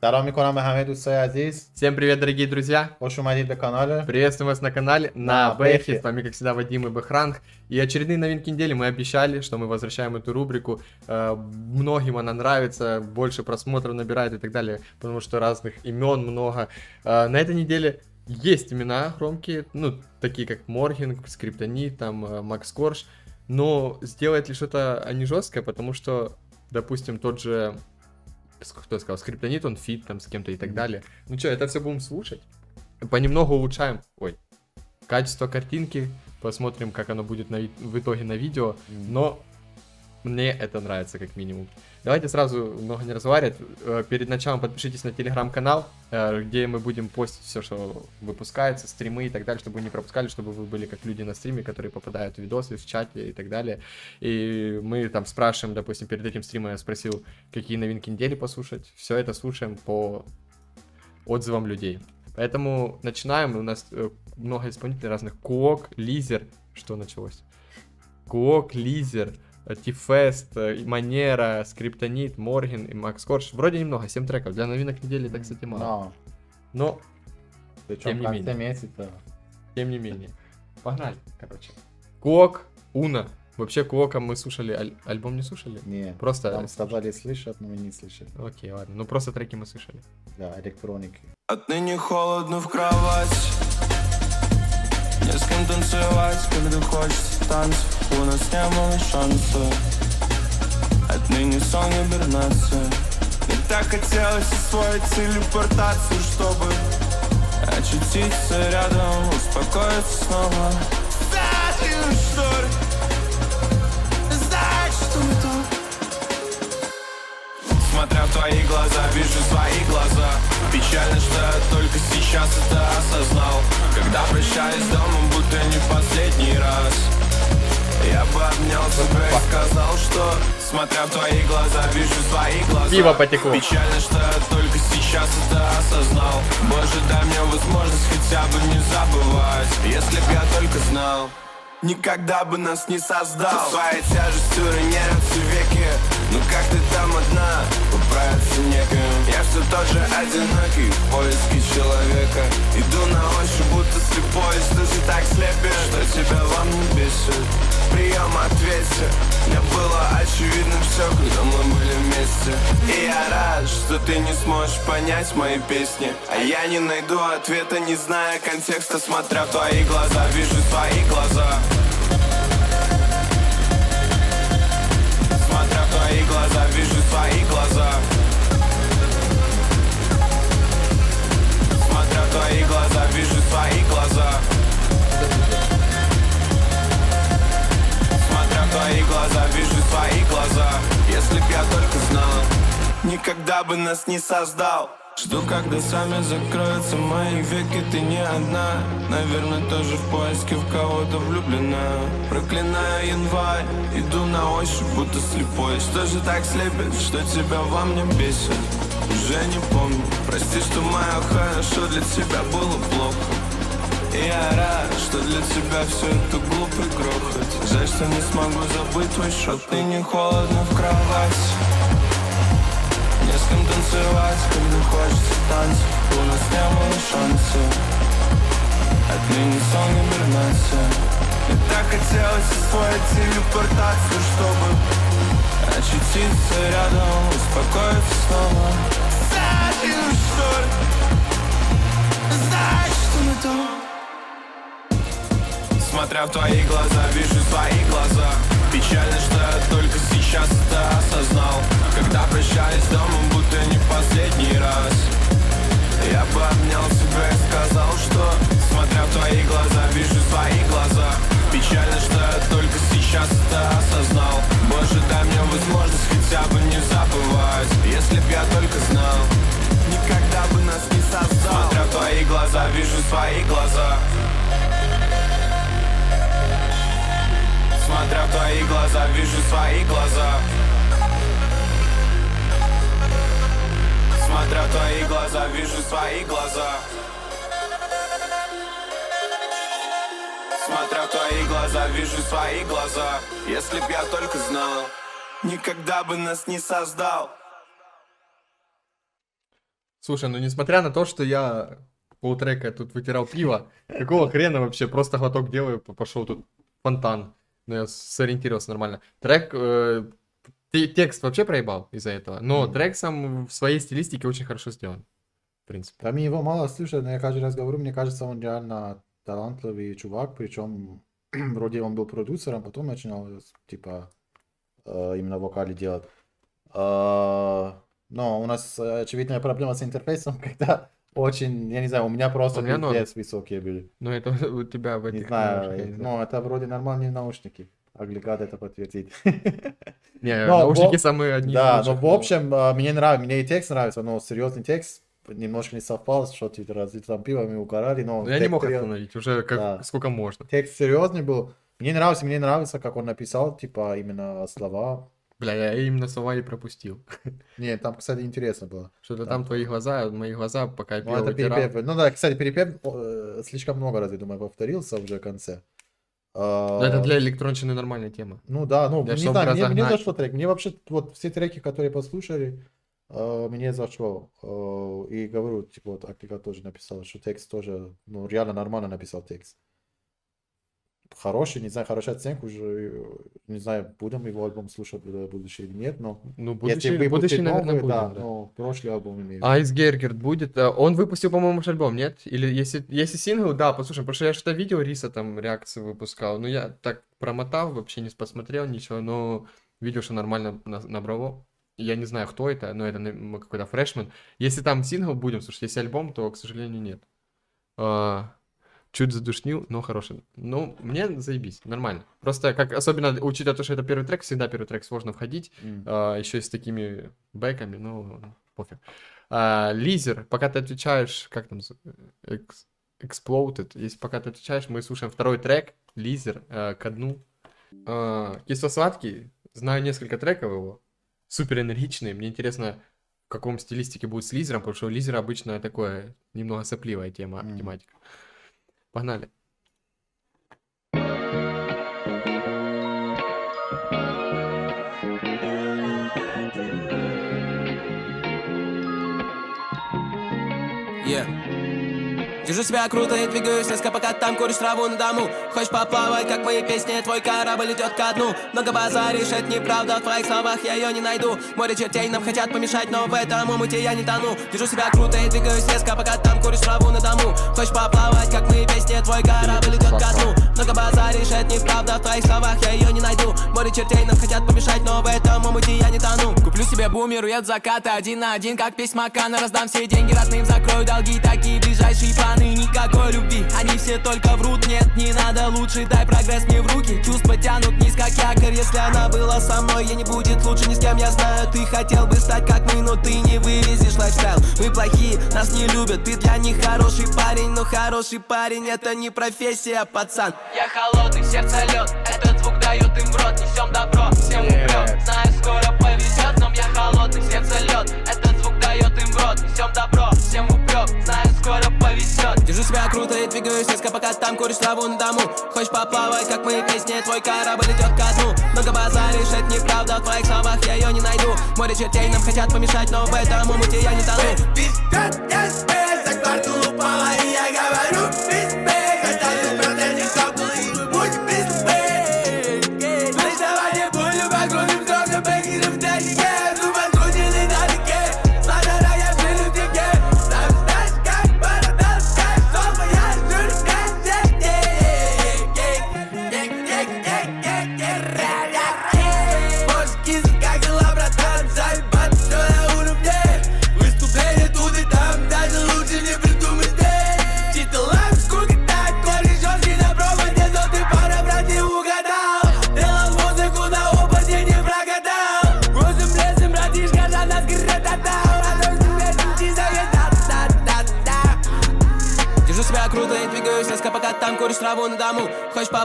سلام میکنم به همه دوستای عزیز Всем привет, дорогие друзья! خوش اومدید به канале Приветствуем вас на канале на На Бэхе. Бэхе. С вами, как всегда, Вадим и Бэхранг. И очередные новинки недели. Мы обещали, что мы возвращаем эту рубрику. Э, Многим она нравится, больше просмотров набирает и так далее, потому что разных имен много. Э, На этой неделе есть имена громкие, ну, такие как Моргинг, Скриптонит, там, э, Макс Корж. Но сделать ли что-то они жесткое, потому что, допустим, тот же с- кто сказал, скриптонит, он feat там с кем-то и так далее. Ну что, это все будем слушать. Понемногу улучшаем, ой, качество картинки, посмотрим, как оно будет на в итоге на видео, но мне это нравится как минимум. Давайте сразу много не разговаривать. Э, Перед началом подпишитесь на телеграм-канал, э, где мы будем постить все, что выпускается, стримы и так далее, чтобы вы не пропускали, чтобы вы были как люди на стриме, которые попадают в видосы, в чате и так далее. И мы там спрашиваем, допустим, перед этим стримом я спросил, какие новинки недели послушать. Все это слушаем по отзывам людей. Поэтому начинаем. У нас э, много исполнителей разных. Куок, Лизер. Что началось? Куок, Лизер, Тифест, э, и Манера, Скриптонит, Морген и Макс Корж. Вроде немного, 7 треков. Для новинок недели это, кстати, мало. Но, Но, Тем не менее. месяца. тем не менее. Погнали, короче. Куок, Уна. Вообще, Куока мы слушали, аль- альбом не слушали? Не, Просто... там сказали слышат, но мы не слышали. Окей, ладно. Ну, просто треки мы слышали. Да, электроники. Отныне холодно в кровать Не с кем танцевать, когда хочется танцев. У нас не было шанса. Отныне сон гибернация. Мне так хотелось освоить телепортацию, чтобы Очутиться рядом, успокоиться снова. Знаю, что твои глаза, вижу свои глаза Печально, что только сейчас это осознал. Когда прощаюсь с домом, будто не в последний раз. Я бы обнял тебя и сказал, что Смотря в твои глаза, вижу свои глаза Пиво потекло. Печально, что я только сейчас это осознал. Боже, дай мне возможность хотя бы не забывать. Если б я только знал Никогда бы нас не создал. Своей тяжестью роняются веки Ну как ты там одна, управиться неким Я все тот же одинокий в поиске человека. Иду на ощупь, будто слепой Что же так слепишь, что тебя во мне бесит. Прием ответьте. Мне было очевидно все, когда мы были вместе. И я рад, что ты не сможешь понять мои песни. А я не найду ответа, не зная контекста Смотря в твои глаза, вижу твои глаза глаза, вижу твои глаза. Смотря в твои глаза, вижу твои глаза. Смотря в твои глаза, вижу твои глаза. Если б я только знал Никогда бы нас не создал Жду, когда сами закроются мои веки. Ты не одна. Наверное, тоже в поиске в кого-то влюблена. Проклинаю январь. Иду на ощупь, будто слепой. Что же так слепит, что тебя во мне бесит? Уже не помню. Прости, что мое хорошо для тебя было плохо. И я рад, что для тебя все это глупый грохот. Жаль, что не смогу забыть твой шот Ты не холодно в кровать кем танцевать, когда хочется танцев У нас не было шанса Отныне сон гибернация Мне так хотелось освоить телепортацию, чтобы Очутиться рядом, успокоиться снова. Знаю, что ли? Знаешь, что не то Смотря в твои глаза, вижу свои глаза Печально, что я только сейчас это осознал. Когда прощались с домом, будто не в последний раз. Я бы обнял тебя и сказал, что Смотря в твои глаза, вижу свои глаза Печально, что я только сейчас это осознал. Боже, дай мне возможность хотя бы не забывать. Если б я только знал. Никогда бы нас не создал. Смотря в твои глаза, вижу свои глаза Смотря в твои глаза, вижу свои глаза Смотря в твои глаза, вижу свои глаза Смотря в твои глаза, вижу свои глаза Если б я только знал Никогда бы нас не создал Слушай, ну несмотря на то, что я полтрека тут вытирал пиво, какого хрена вообще? Просто глоток делаю, пошел тут фонтан. Ну, я сориентировался нормально. Трек, э, те- текст вообще проебал из-за этого, но Мгм. трек сам в своей стилистике очень хорошо сделан. В принципе. Мне его мало слышать, но я каждый раз говорю, мне кажется, он реально талантливый чувак, причем вроде он был продюсером, потом начинал, типа, э, именно вокали делать. А, Но у нас э, очевидная проблема с интерфейсом, когда очень, я не знаю, у меня просто У меня норм. пиздец высокие были. Но это у тебя в Не этих знаю, наушниках, я не знаю. но это вроде нормальные наушники. Агрегат это подтвердит. Не, но наушники в- самые одни Да, но в общем, а, мне нравится, мне и текст нравится, но серьезный текст немножко не совпал, что ты раз там пиво мы угорали, но Ну, я не мог остановить, уже как, Да. сколько можно. текст серьезный был. Мне нравится, мне нравится, как он написал, типа, именно слова. Бля, я именно слова и пропустил. Нет, там, кстати, интересно было. Что-то там твои глаза, мои глаза, пока Ну, это вытирал. перепев. Ну да, кстати, перепев э, слишком много раз, я думаю, повторился уже в конце. А, Но это для электронщины нормальная тема. Ну да, ну, Для не знаю, мне, мне разогнать. зашло трек. Мне вообще, вот все треки, которые послушали, э, мне зашло. Э, и говорю, типа, вот Актика тоже написал, что текст тоже, ну, реально нормально написал текст. Хороший, не знаю, хорошая оценка уже, э, не знаю, будем его альбом слушать в будущее или нет, но Ну, если будущий, выпустит будущий, наверное, новый, будет. да, да. но прошлый альбом имею. Айс Гергерт будет. э, Он выпустил, по-моему, альбом, нет? Или если, если сингл, да, послушай, потому что я что-то видел, Риса там реакции выпускал. Ну, я так промотал, вообще не посмотрел ничего, но видел, что нормально на- набрало. Я не знаю, кто это, но это какой-то фрешмен. Если там сингл будем слушать, если альбом, то, к сожалению, нет. Чуть задушнил, но хороший. Ну, мне заебись, нормально. Просто, как, особенно учитывая то, что это первый трек, всегда первый трек сложно входить. М. А, еще и с такими бэками, ну, пофиг. А, Лизер, пока ты отвечаешь, как там, з- Ex- Exploded, если пока ты отвечаешь, мы слушаем второй трек, Лизер, э, ко дну. А, Кисло-сладкий, знаю несколько треков его, супер энергичные, мне интересно, в каком стилистике будет с Лизером, потому что у Лизера обычно такое, немного сопливая тема, Мгм. тематика. Погнали. Yeah. Держу себя круто и двигаюсь резко, пока там куришь траву на дому. Хочешь поплавать, как мои песни, твой корабль идет ко дну. Много базаришь, это неправда, в твоих словах я ее не найду. Море чертей нам хотят помешать, но в этом омуте я не тону. Держу себя круто и двигаюсь резко, пока там куришь траву на дому. Хочешь поплавать, как мои песни, твой корабль идет ко дну. Много базаришь, это неправда, в твоих словах я ее не найду. Море чертей нам хотят помешать, но в этом омуте я не тону. Куплю себе бумер, уеду заката один на один, как письма Кана. Раздам все деньги родным, закрою долги, такие ближайшие планы Никакой любви, они все только врут Нет, не надо, лучше дай прогресс мне в руки. Чувства тянут вниз, как якорь Если она была со мной, ей не будет лучше ни с кем. Я знаю, ты хотел бы стать как мы, но ты не вывезешь лайфстайл. Мы плохие, нас не любят Ты для них хороший парень, но хороший парень Это не профессия, пацан. Я холодный, сердце лед Этот звук дает им в рот. Несем добро, всем упрет Знаю, скоро повезет, но я холодный, сердце лед Этот звук дает им в рот. Несем добро, всем упрек Знаю, скоро повезет. Держу себя круто и двигаюсь резко, пока там куришь траву на дому. Хочешь поплавать, как мои песни, твой корабль идет ко дну. Много базаришь, это неправда, в твоих словах я ее не найду. Море чертей нам хотят помешать, но в этом омуте я не тону. Пиздец, за квартал упала, и я говорю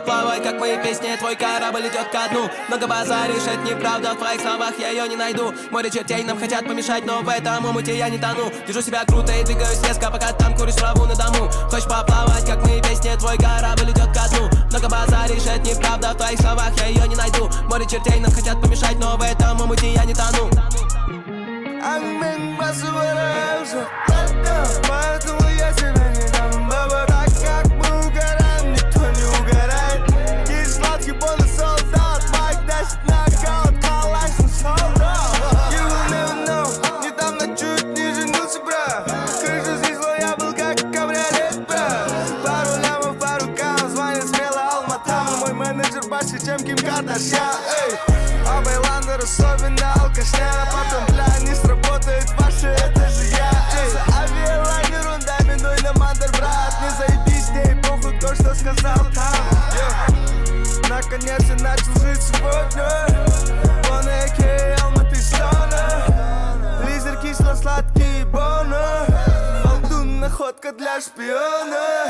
Поплавать, как мои песни, твой корабль идет ко дну. Много базаришь, это неправда, в твоих словах я ее не найду. Море чертей нам хотят помешать, но в этом омуте я не тону. Держу себя круто и двигаюсь резко, пока там куришь траву на дому. Хочешь поплавать, как мои песни, твой корабль идет ко дну. Много базаришь, это неправда, в твоих словах я ее не найду. Море чертей нам хотят помешать, но в этом омуте я не тону. A mí me pasa por eso всем, кем Кардашья а Вейландер особенно алкашня. Потом, бля, не сработает ваши, это же я Эй, авиалайнер, он доминой на мандер, брат Не заебись, не эпоху, то, что сказал там. Наконец я начал жить сегодня. Понеки, Алматы, Стана Лизер кисло-сладкий бонус Болтун, находка для шпиона.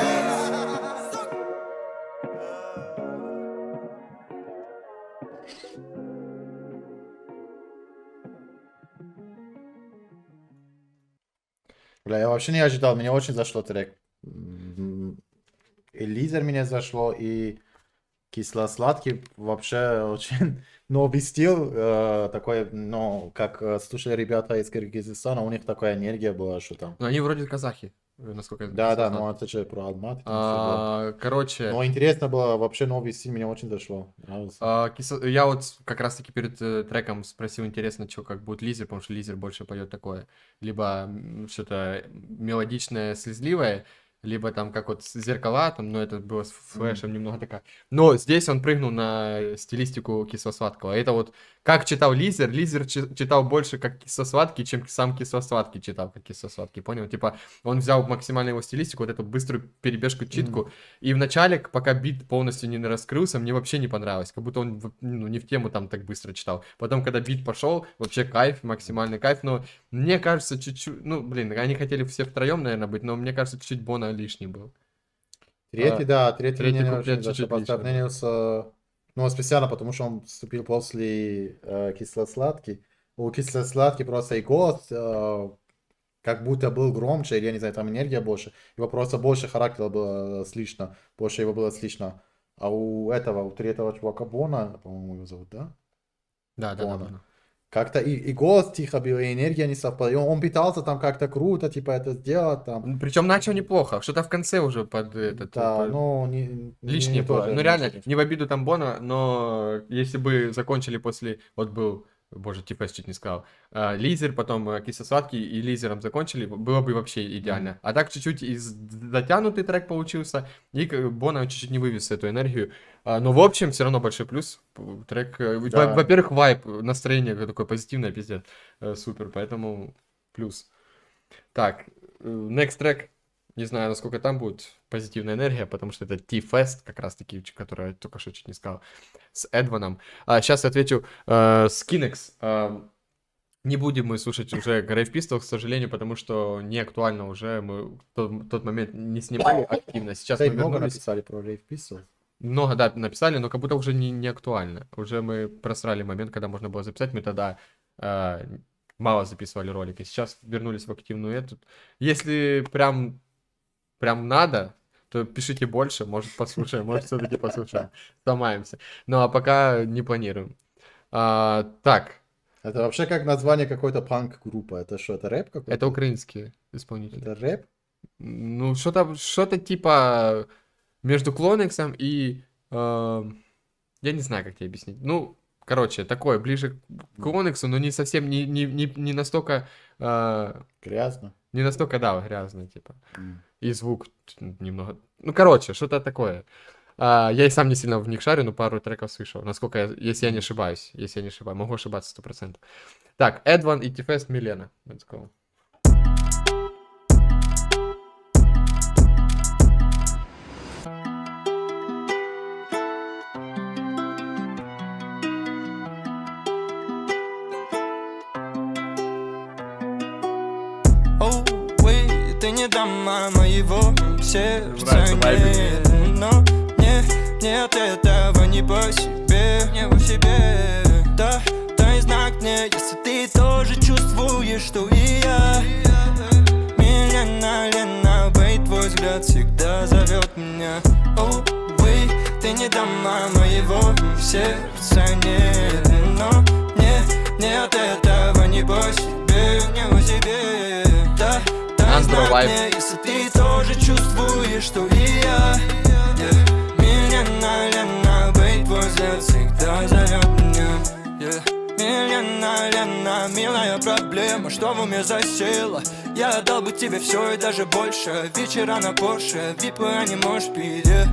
Бля, я вообще не ожидал, мне очень зашло трек. И лизер мне зашло, и кисло-сладкий вообще очень новый стил, э, такой, ну, как э, слушали ребята из Киргизстана, у них такая энергия была, что там. Ну, они вроде казахи, насколько я Да, да, знаю. ну это же про Алмат. А, Короче, Но интересно было, вообще новый стиль мне очень зашло. Нравился. а, я вот как раз-таки перед э, треком спросил, интересно, что как будет Лизер, потому что Лизер больше поет такое. Либо что-то мелодичное, слезливое, либо там как вот зеркала, там, но это было с флешем немного такая. Но здесь он прыгнул на стилистику кисло-сладкого. Это вот как читал Лизер, Лизер чи- читал больше как кисло-сладкий, чем сам кисло-сладкий читал как кисло-сладкий, понял? Типа он взял максимально его стилистику, вот эту быструю перебежку, читку, и вначале, пока бит полностью не раскрылся, мне вообще не понравилось, как будто он ну, не в тему там так быстро читал. Потом, когда бит пошел, вообще кайф, максимальный кайф, но мне кажется, чуть-чуть, ну, блин, они хотели все втроем, наверное, быть, но мне кажется, чуть-чуть Бона лишний был. Третий, а, да, третий, третий куплет чуть-чуть по лишний, да. сравнению с... Ну, специально, потому что он вступил после э, кисло-сладкий. У кисло-сладкий просто и голос э, как будто был громче, или, я не знаю, там энергия больше. Его просто больше характера было слышно, больше его было слышно. А у этого, у третьего чувака Бона, по-моему, его зовут, да? Да, да, да. Бона. Как-то и, и голос тихо был, и энергия не совпала. И он, он пытался там как-то круто, типа, это сделать там. Причем начал неплохо, что-то в конце уже под этот... Да, под- ну, не, Лишнее не было. Ну реально, не в обиду там Бона, но если бы закончили после... Вот был, боже, типа чуть не сказал. а, Лизер, потом а, кисло-сладкий и Лизером закончили, было бы вообще идеально. А так чуть-чуть из... затянутый трек получился, и Бона чуть-чуть не вывез эту энергию. А, Но в общем, все равно большой плюс. Трек... э, Да. Во-первых, вайп, настроение такое позитивное, пиздец. Э, Супер, поэтому плюс. Так, э, next трек. Не знаю, насколько там будет позитивная энергия, потому что это T-Fest, как раз-таки, ч- который я только что чуть не сказал, с Эдваном. А, сейчас отвечу. Э, Skinex. э, не будем мы слушать уже Grave Pistols, к сожалению, потому что не актуально уже. Мы в тот, тот момент не снимали активно. Сейчас Да, мы много вернулись. написали про Rave Pistols. Много, да, написали, но как будто уже не, не актуально. Уже мы просрали момент, когда можно было записать. Мы тогда э, мало записывали ролики. Сейчас вернулись в активную эту. Если прям, прям надо, то пишите больше, может послушаем, может все-таки послушаем. Сломаемся. Ну а пока не планируем. А, так, Это вообще как название какой-то панк-группы. Это что, это рэп какой-то? это украинские исполнители. Это рэп? Ну, что-то что-то типа между Клонексом и... э, я не знаю, как тебе объяснить. Ну, короче, такое, ближе к Клонексу, но не совсем, не, не, не, не настолько... э, Грязно. не настолько, да, грязно, типа. М. И звук немного... Ну, короче, что-то такое. А, я и сам не сильно в них шарю, но пару треков слышал. Насколько я... Если я не ошибаюсь. Если я не ошибаюсь. Могу ошибаться сто процентов. Так, Эдван и Тифест Милена. Let's go. Сердца нет, но мне, нет этого не по себе, не по себе Да, Андро знак мне, если ты тоже чувствуешь, что и я yeah. Милена, Лена, бей, твой взгляд всегда зовет меня yeah. Милена, Лена, милая проблема, что в уме засела Я отдал бы тебе все и даже больше Вечера на Порше, випы, а не можешь пить yeah.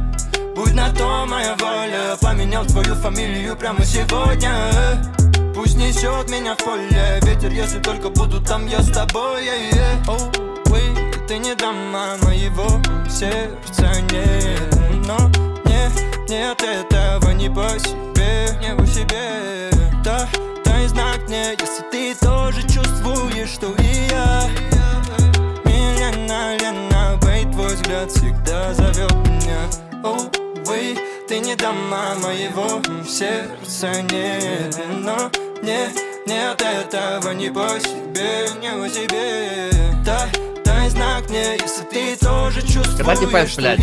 Будь на то моя воля. Поменял твою фамилию прямо сегодня э. Пусть несет меня в поле. Ветер, если только буду там я с тобой yeah, yeah. Oh, wait, Ты не дама моего сердца нет. Но мне нет этого не по себе Не по себе. Да, дай знак мне, если ты тоже чувствуешь, что и я. Милена, Лена, бей, твой взгляд всегда зовет меня Оу, вы, ты не дама моего сердца нет. Но мне нет этого не по себе, не себе. Да, дай дай знак мне, если ты тоже чувствуешь, Когда блядь?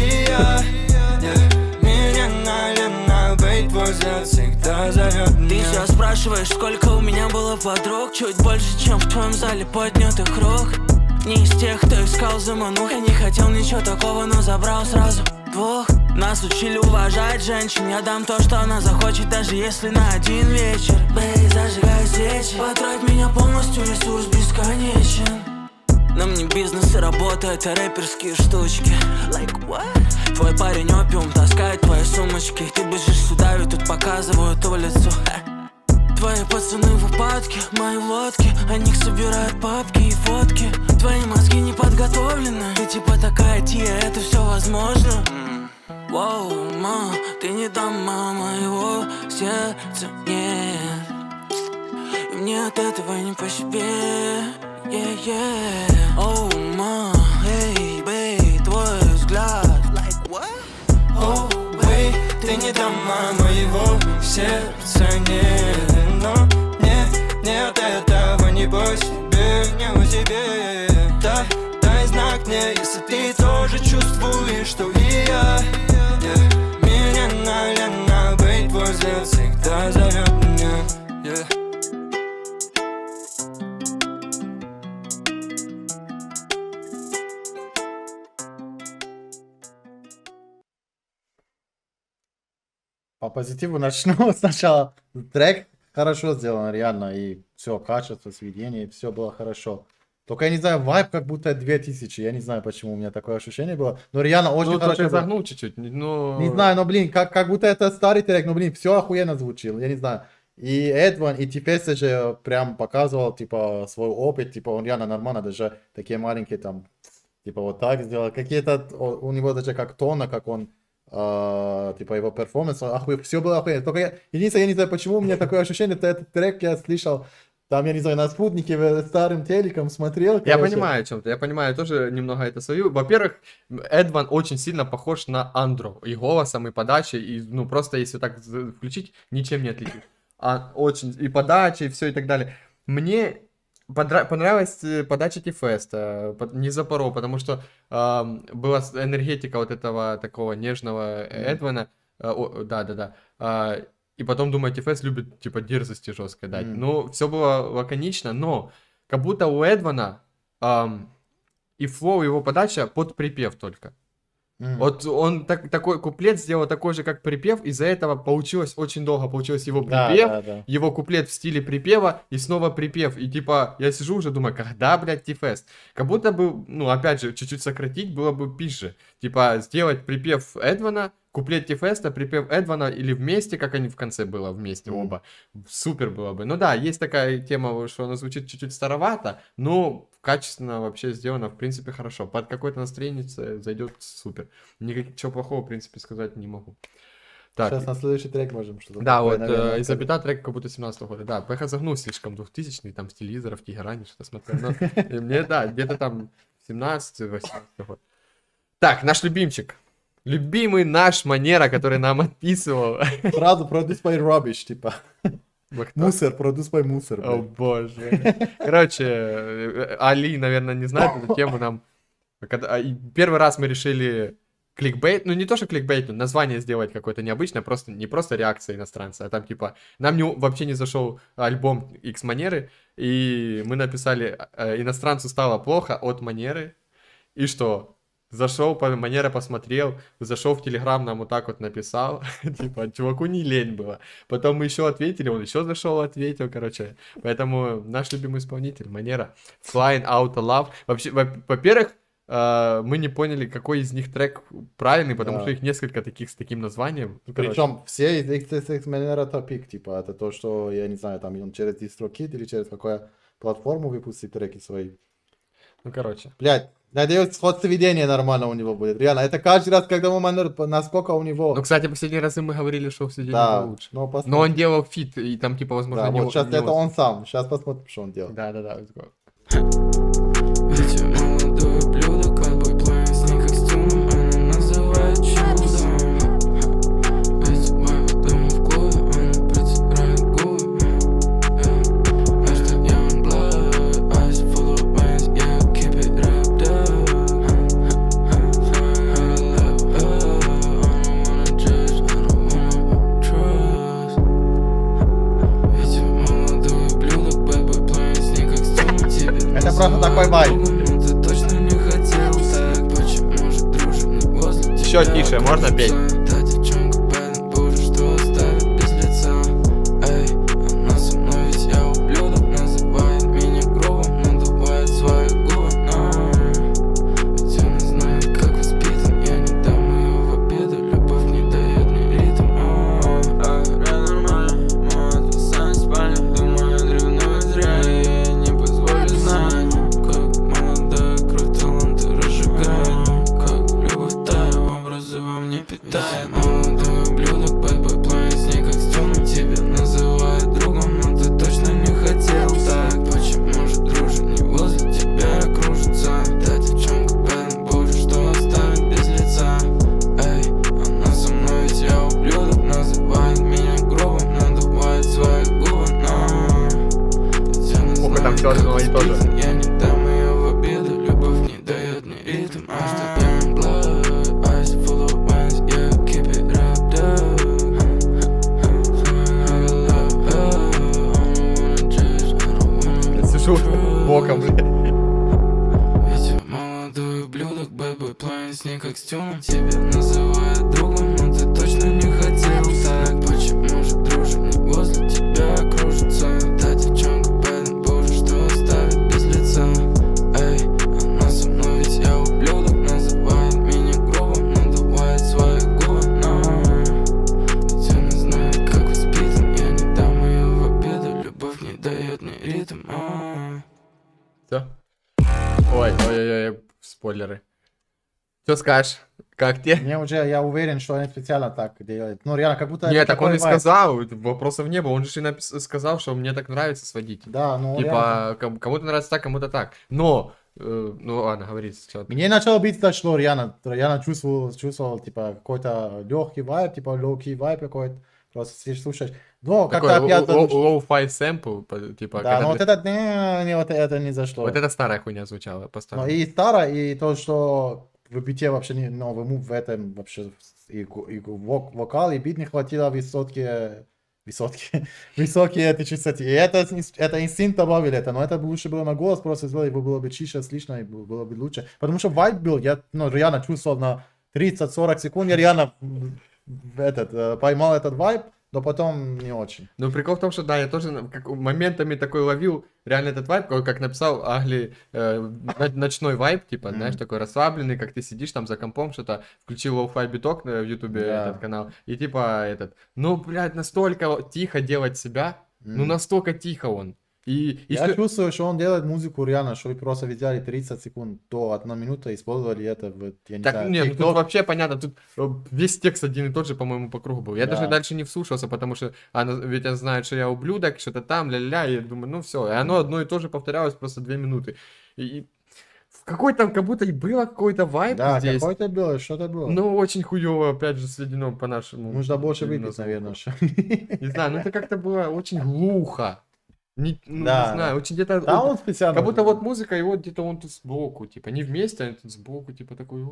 Меня налена, твой взгляд всегда зовет Ты все спрашиваешь, сколько у меня было подруг? Чуть больше, чем в твоем зале поднятых рук. Не из тех, кто искал заманух Я не хотел ничего такого, но забрал сразу двух. Нас учили уважать женщин. Я дам то, что она захочет, даже если на один вечер. Бэй, зажигай свечи. Потрать меня полностью, ресурс бесконечен. Нам не бизнес и работа, это рэперские штучки. Like what? Твой парень опиум таскает твои сумочки. Ты бежишь сюда, ведь тут показывают улицу. Твои пацаны в упадке, мои в лодке О них собирают папки и фотки Твои мозги не подготовлены Ты типа такая тия, это все возможно М. Воу, ма, ты не дама моего сердца, нет и мне от этого не по себе yeah, yeah. Оу, ма, эй, бей, твой взгляд Like what? О, бэй, ты не дома моего сердца нет Но мне от этого не по себе, не о себе Дай, дай знак мне, если ты тоже чувствуешь, что и я Yeah. Меня налена, твой взгляд всегда зовет меня yeah. По позитиву начну сначала. Трек хорошо сделан, реально, и все, качество, сведение, все было хорошо. Только я не знаю, вайб как будто 2000, я не знаю, почему у меня такое ощущение было, но реально очень Ну, хорошо. загнул чуть-чуть. Ну, Не знаю, но, блин, как, как будто это старый трек, но, блин, все охуенно звучило, я не знаю. И Эдван, и Тифеса же прям показывал, типа, свой опыт, типа, он реально нормально, даже такие маленькие там, типа, вот так сделал. Какие-то, у него даже как тона, как он, а, типа, его перформанс, охуенно, все было охуенно. Только я, единственное, я не знаю, почему у меня такое ощущение, что этот трек я слышал, там, я не знаю, на спутнике старым телеком смотрел. Я короче. понимаю о чем-то. Я понимаю тоже немного это свою. Во-первых, Эдван очень сильно похож на Андро. И голосом, и подачей. И, ну, просто если так включить, ничем не отличить. А очень... И подача, и все, и так далее. Мне подра- понравилась э, подача Тифеста. под- Не запоро, потому что ам, была энергетика вот этого такого нежного Эдвана. Э, о, Да-да-да. А, И потом, думаю, Тифест любит, типа, дерзости жестко дать. Мгм. Ну, все было лаконично, но как будто у Эдвана ам, и флоу его подача под припев только. М. Вот он так, такой куплет сделал такой же, как припев, из-за этого получилось очень долго, получилось его Да, припев, да, да. его куплет в стиле припева и снова припев. И типа, я сижу уже думаю, когда, блядь, Тифест? Как будто бы, ну, опять же, чуть-чуть сократить было бы пизже. Типа, сделать припев Эдвана, куплет Тифеста, припев Эдвана или вместе, как они в конце было вместе оба. Супер было бы. Ну да, есть такая тема, что она звучит чуть-чуть старовато, но качественно вообще сделано, в принципе, хорошо. Под какое-то настроение зайдет супер. Ничего плохого, в принципе, сказать не могу. Так, Сейчас на следующий трек можем что-то да, такое, вот наверное, э, сказать. бита трек как будто 17 года. Да, Пеха загнул слишком 2000 там с телевизоров, Тегерани, что-то смотрел. Но и мне, да, где-то там 17-18 год. Так, наш любимчик. Любимый наш Манера, который нам отписывал. Сразу produce by rubbish, типа. Мусор, produce by мусор. О боже. Короче, э, Али, наверное, не знает эту тему нам. А, Первый раз мы решили кликбейт, ну не то, что кликбейт, но название сделать какое-то необычное, просто не просто реакция иностранца, а там типа, нам не, вообще не зашел альбом X манеры, и мы написали, э, иностранцу стало плохо от манеры, и что? Зашел, по манера посмотрел, зашел в Телеграм, нам вот так вот написал, типа, чуваку не лень было. Потом мы еще ответили, он еще зашел, ответил, короче. Поэтому наш любимый исполнитель, Манера, Flying Out of Love. Вообще, во- во-первых, э, мы не поняли, какой из них трек правильный, потому Да. что их несколько таких с таким названием. Ну. Причем все из XXX Manera топик, типа, это то, что, я не знаю, там он через DistroKid или через какую платформу выпустит треки свои. Ну, короче. Блять, надеюсь, ход сведения нормально у него будет. Реально, это каждый раз, когда мы Манер, насколько у него... Ну, кстати, последний раз мы говорили, что все да, лучше. но посмотрим. Но он делал фит, и там, типа, возможно, Да, не вот сейчас не это о- он сам. Сейчас посмотрим, что он делает. Да-да-да, let's go. Что скажешь? Как тебе? Мне уже, я уверен, что они специально так делают. Ну, реально, как будто... Нет, так он и сказал, вопросов не было. Он же напис- сказал, что мне так нравится сводить. Да, ну, реально. Типа, ком- кому-то нравится так, кому-то так. Но, э, ну ладно, говори. Мне начало быть дошло, реально, реально чувствовал, чувствовал, типа, какой-то легкий вайб, типа, легкий вайб какой-то. Просто сидишь, слушаешь. Но Такой как-то опять... low-fi sample, типа, Да, но вот это, не, не, вот это не зашло. вот это старая хуйня звучала Но постоянно. и старо, и то, что в бите вообще не, в, ему в этом вообще и, и вок- вокал, и бит не хватило высокие, высокие, высокие эти частоты. И это, это инстинкт добавили это, но это бы лучше было на голос просто сделать, его было бы чище, слышно, и было бы лучше. Потому что вайб был, я ну, реально чувствовал на 30-40 секунд, я реально этот, э, поймал этот вайб, но потом не очень. Ну, прикол в том, что да, я тоже как, моментами такой ловил реально этот вайб, как, написал Агли, э, ночной вайб, типа, знаешь, такой расслабленный, как ты сидишь там за компом, что-то, включил lo-fi биток в ютубе, Да. этот канал, и типа, этот, ну, блядь, настолько тихо делать себя, ну, М. настолько тихо он. И, Я что- чувствую, что он делает музыку реально, что вы просто взяли 30 секунд до 1 минуты, использовали это в, я не Так, знаю, нет, ну, тут TikTok. вообще понятно, тут э, весь текст один и тот же, по-моему, по кругу был. Я Да. даже дальше не вслушался, потому что она, ведь она знает, что я ублюдок, что-то там, ля-ля-ля, и я думаю, ну все. И оно одно и то же повторялось просто две минуты. И, в какой-то, как будто и было какой-то вайб Да, здесь. какой-то было, что-то было. Ну, очень хуево, опять же, сведено по-нашему. Нужно больше выпить, наверное. Не знаю, ну это как-то было очень глухо. Не, ну, Да, не знаю, очень где-то... Да, вот- он специально. Как будто вот музыка, и вот где-то он тут сбоку, типа, не вместе, а тут сбоку, типа, такой,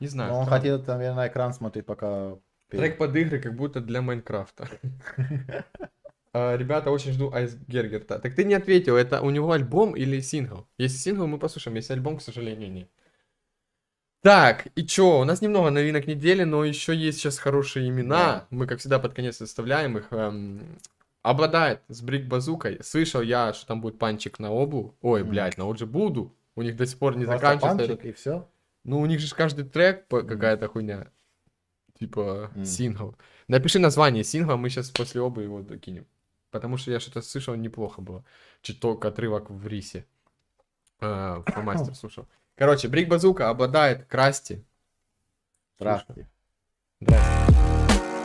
не знаю. Но он хотел, наверное, на экран смотреть, пока... Трек под игры, как будто для Майнкрафта. А, Ребята, очень жду Айс Гергерта. Так ты не ответил, это у него альбом или сингл? Если сингл, мы послушаем, если альбом, к сожалению, нет. Так, и чё, у нас немного новинок недели, но еще есть сейчас хорошие имена. Мы, как всегда, под конец составляем их. Эм, обладает с Брик Базукой. Слышал я, что там будет панчик на облу. Ой, блядь, на Оджи буду. У них до сих пор не Просто заканчивается. панчик, и все. Ну, у них же каждый трек какая-то хуйня. Типа Мгм. сингл. Напиши название сингла, мы сейчас после оба его докинем. Потому что я что-то слышал, неплохо было. Чуток отрывок в рисе. А, Фломастер слушал. Короче, Брик Базука обладает красти. Здравствуйте. А-а,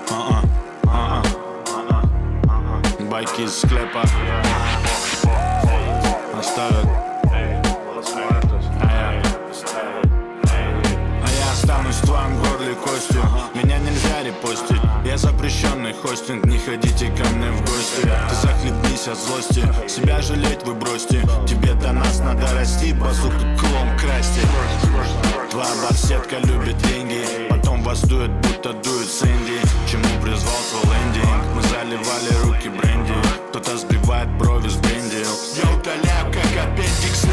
а-а, а-а, а-а. Байки из склепа. Оставят А я. Останусь в твоем Меня нельзя репостить. Я запрещенный хостинг. Не ходите ко мне в гости. Ты захлебнись от злости. Себя жалеть вы бросьте. Тебе до нас надо расти Базуку клон красти. Твоя барсетка любит деньги Вас дует, будто дует Сэнди. Чему призвал лендинг Мы заливали руки бренди. Кто-то сбивает брови с бренди. Я удаляю как аппендикс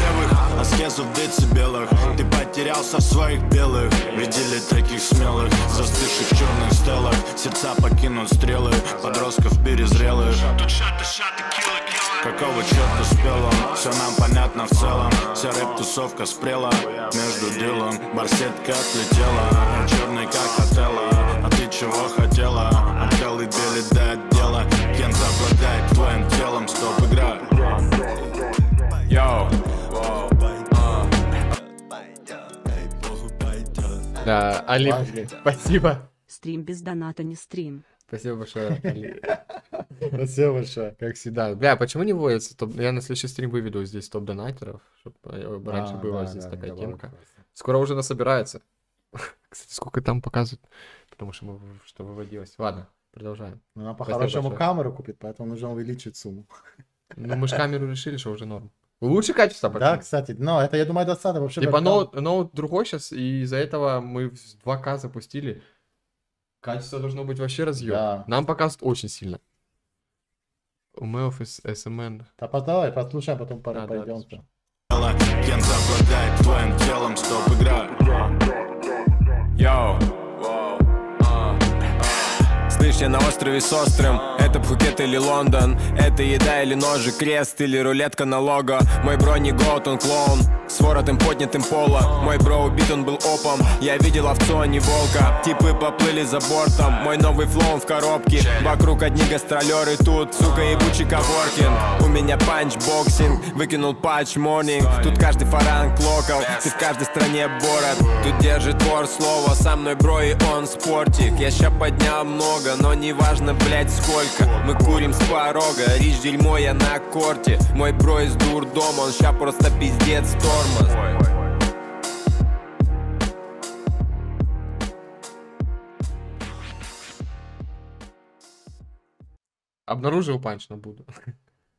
раза в децибелах. Ты потерялся в своих белых. Видели таких смелых. Застывших в черных стелах. Сердца покинут стрелы. Подростков перезрелых. Тут шаты, шаты, киллы Какого черта спел он? Все нам понятно в целом. Вся рэп-тусовка спрела. Между делом Барсетка отлетела. Черный как отела А ты чего хотела? От колыбели до отдела. Кент обладает твоим телом. Стоп, игра. Йоу, Да, Али, спасибо. Стрим без доната не стрим. Спасибо большое. Спасибо большое. Как всегда. Бля, почему не вводится топ? Я на следующий стрим выведу здесь топ донатеров, чтобы раньше Да, была да, здесь да, такая темка. Скоро уже насобирается. Кстати, сколько там показывают? Потому что, мы, что выводилось. Ладно, продолжаем. Ну, Спасибо по-хорошему камеру купит, поэтому нужно увеличить сумму. Ну, мы же камеру решили, что уже норм. Лучше качество, Да, пацаны. кстати, но это, я думаю, достаточно вообще. Типа ноут, ноут другой сейчас, и из-за этого мы в 2К запустили. Качество должно быть вообще разъем. Да. Нам показывают очень сильно. У из СМН. Да, давай, послушаем, потом пора Да, да, пойдем. слушай. Кент обладает твоим телом Стоп, игра йоу. Слышь, я на острове с острым Это Пхукет или Лондон? Это еда или ножи, крест или рулетка на лого? Мой бро не год, он клоун. С воротом поднятым пола. Мой бро убит, он был опом. Я видел овцу, а не волка. Типы поплыли за бортом. Мой новый флоу в коробке. Вокруг одни гастролеры Тут, сука, ебучий коворкинг. У меня панч-боксинг Выкинул патч-морнинг Тут каждый фаранг локал. Ты в каждой стране борот Тут держит вор слово. Со мной бро и он спортик. Я ща поднял много Но не важно, блять, сколько Мы курим с порога Рич дерьмо, я на корте Мой бро из дурдома Он ща просто пиздец тормоз Обнаружил панч, но буду.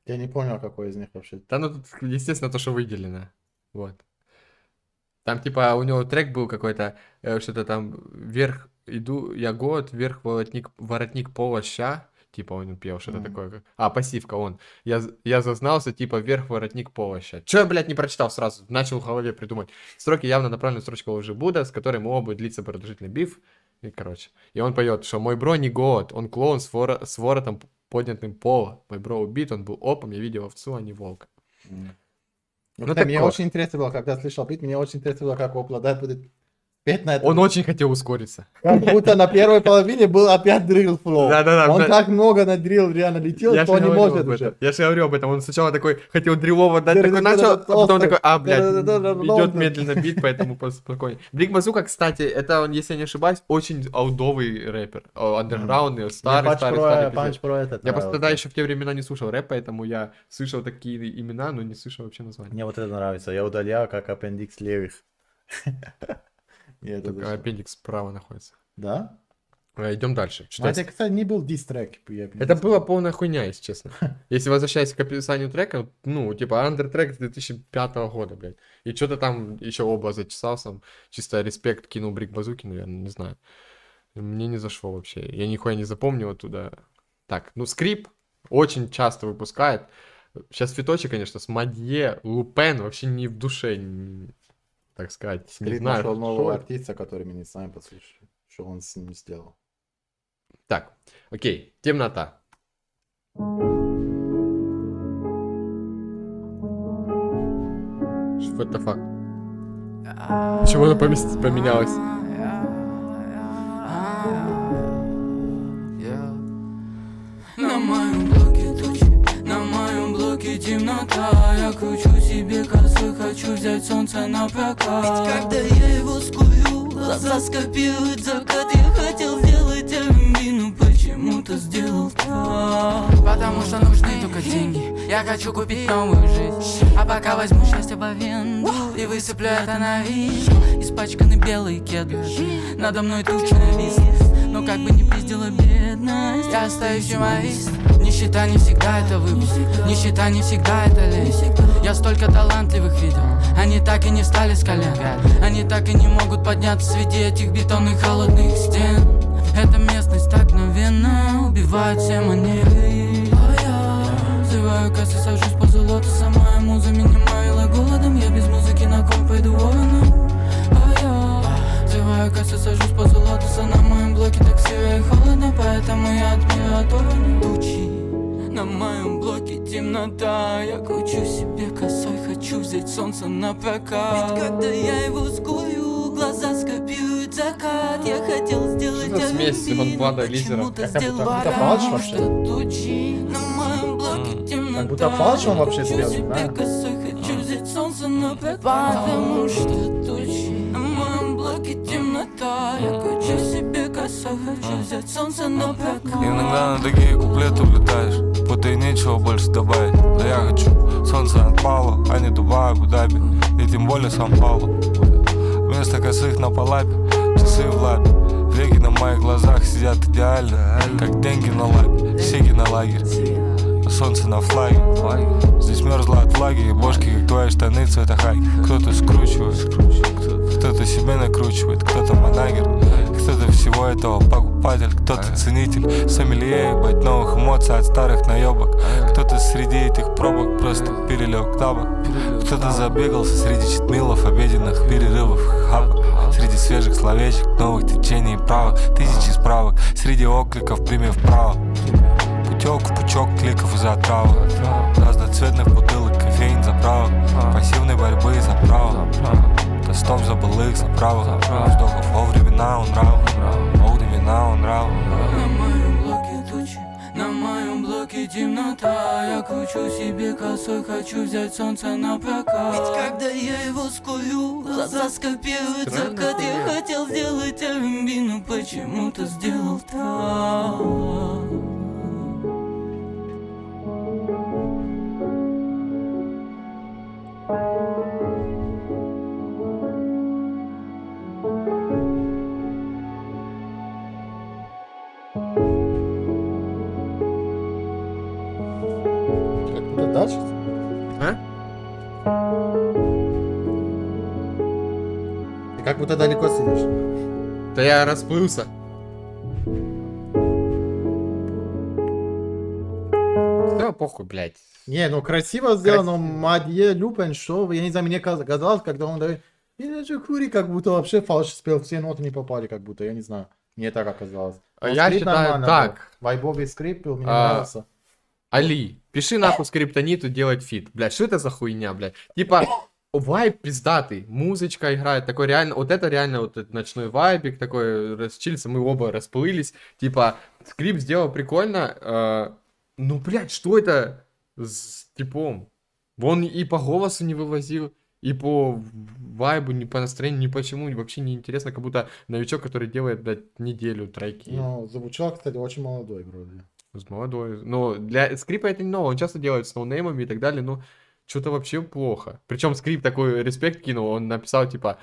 Я не понял, какой из них вообще. Да ну тут, естественно, то, что выделено. Вот. Там типа у него трек был какой-то, э, что-то там вверх иду, я год, вверх воротник, воротник пола ща. Типа он пел что-то Мгм. такое. как- А, пассивка он. Я, я зазнался, типа вверх воротник пола ща. Че я, блядь, не прочитал сразу? Начал в голове придумать. Строки явно направлены в строчку лжи Будда, с которой мы оба длится продолжительный биф. И, короче. И он поет, что мой бро не год, он клоун с, воро- с воротом поднятым пола. Мой бро убит, он был опом, я видел овцу, а не волка. Ну, Ну, да, мне такое. очень интересно было, когда слышал бит, мне очень интересно было, как OBLADAET будет петь на этом. Он очень хотел ускориться. Как будто на первой половине был опять дрил флоу. Да-да-да, Он да. так много на дрил реально летел, Я что же не может уже. Я же говорю об этом. Он сначала такой хотел дрелово дать, такой начал, а потом такой, а, блядь, идет медленно бит, поэтому поспокойнее. Брик Базука, кстати, это, он, если я не ошибаюсь, очень олдовый рэпер. Андерграундный, старый, старый, старый. Панч. Про этот Я просто тогда еще в те времена не слушал рэп, поэтому я слышал такие имена, но не слышал вообще названия. Мне вот это нравится. Я удаляю как аппендикс левых. Мне это Только аппендикс справа находится. Да? Идем дальше. Читай. Это, кстати, не был дистрек. я Это сказал. была полная хуйня, если честно. Если возвращаясь к описанию трека, ну, типа, андертрек с 2005 года, блядь. И что-то там еще оба зачесался, чисто респект кинул Брик Базуки, я не знаю. Мне не зашло вообще. Я нихуя не запомнил оттуда. Так, ну, скрип очень часто выпускает. Сейчас фиточи, конечно, с Мадье, Лупен вообще не в душе, так сказать. Не Скрит знаю, нашел что нового это. артиста, который мы не знаем, послушай, что он с ним сделал. Так, окей, темнота. What the fuck? Почему она помес- поменялась? На моем блоке тучи, на моем блоке темнота Я кручу себе косой, хочу взять солнце на прокат. Когда я его скую, глаза скопируют закат. Я хотел сделать но почему-то сделал так. Потому что нужны только деньги. Я хочу купить новую жизнь. А пока возьму счастье в аренду И высыплю это на вид Испачканы белые кеды Надо мной туча навис. Но как бы не пиздила бедность Я остаюсь юморист. Нищета не всегда это выбор. Нищета не всегда это лень Я столько талантливых видел. Они так и не встали с колен. Они так и не могут подняться среди этих бетонных холодных стен. Эта местность так мгновенно Убивает все манеры. А я Взрываю кассы, сажусь по золоту Сама муза меня маила голодом. Я без музыки на ком пойду вороном. А я Взрываю кассы, сажусь по золоту На моем блоке так сыро и холодно. Поэтому я от мира на моем блоке темнота. Я кручу себе косой, хочу взять солнце на прокат. Ведь когда я его скую, глаза скопируют закат. Я хотел сделать Влада но почему-то сделал вообще. что тучи на моем блоке темнота. Как будто фальшь он вообще Кручу сделал, себе да? косой, хочу взять солнце на прокат. Потому что тучи на моем блоке темнота. Я кручу себе косой, хочу взять солнце на прокат Иногда на такие куплеты влетаешь Будто и нечего больше добавить. Да я хочу солнце над Пало, а не Дубай, Абу-Даби И тем более Сан-Паулу. Вместо косых на палапе, часы в лапе Веки на моих глазах сидят идеально Как деньги на лапе, сиги на лагерь а Солнце на флаге. Здесь мерзло от влаги и бошки, как твои штаны цвета хай Кто-то скручивает, кто-то себе накручивает Кто-то манагер, кто-то всего этого покупатель Кто-то ценитель, сомелье, ебать новых эмоций от старых наебок. Кто-то среди этих пробок просто перелег табак Кто-то забегался среди читмилов, обеденных перерывов хабок. Среди свежих словечек, новых течений и правок. Тысячи справок, среди окликов прими вправо Путек в пучок кликов из-за отравы. Разноцветных бутылок, кофеин заправок Пассивной борьбы за право Тостов за былых, за право Вздохов о времена он нрав О времена он нрав На моем блоке тучи, на моем блоке темнота. Я кручу себе косой, хочу взять солнце на прокат. Ведь когда я его скурю, глаза скопируют закат Я хотел сделать но почему-то сделал так я расплылся. Да похуй, блядь. Не, ну красиво сделано, Мадье Люпен, что, я не знаю, мне каз- казалось, когда он «Я же кури», как будто вообще фальш спел, все ноты не попали, как будто, я не знаю. Мне так оказалось. А Но я считаю так. Вайбовый скрип был, мне А, нравился. Али, пиши нахуй скриптониту делать фит. Блядь, что это за хуйня, блядь? Типа, вайб пиздатый, музычка играет, такой реально, вот это реально вот этот ночной вайбик, такой расчилился, мы оба расплылись. Типа, скрипт сделал прикольно, э, ну, блядь, что это с типом? Вон и по голосу не вывозил, и по вайбу, ни по настроению, ни почему, вообще не интересно, как будто новичок, который делает, блядь, неделю треки. Ну, звучал, кстати, очень молодой вроде. С молодой. Но для скрипа это не ново. Он часто делает с ноунеймами и так далее, но что-то вообще плохо. Причем скрип такой респект кинул, он написал, типа,